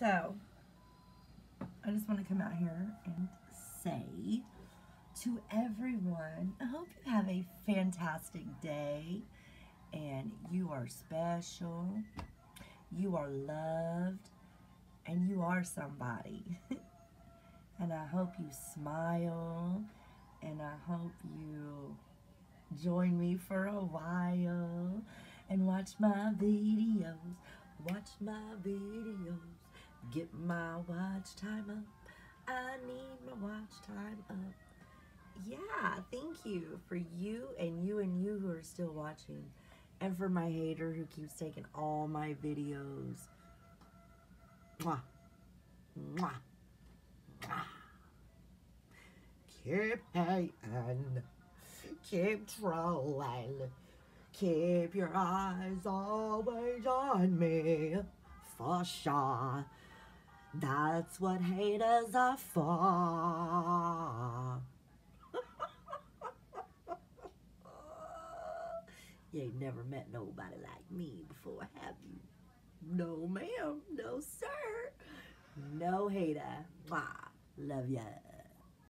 So, I just want to come out here and say to everyone, I hope you have a fantastic day and you are special, you are loved, and you are somebody. and I hope you smile and I hope you join me for a while and watch my videos watch my videos get my watch time up I need my watch time up yeah thank you for you and you and you who are still watching and for my hater who keeps taking all my videos Mwah. Mwah. Mwah. Keep hating keep trolling. Keep your eyes always on me, for sure. That's what haters are for. you ain't never met nobody like me before, have you? No, ma'am. No, sir. No hater. Mwah. Love ya.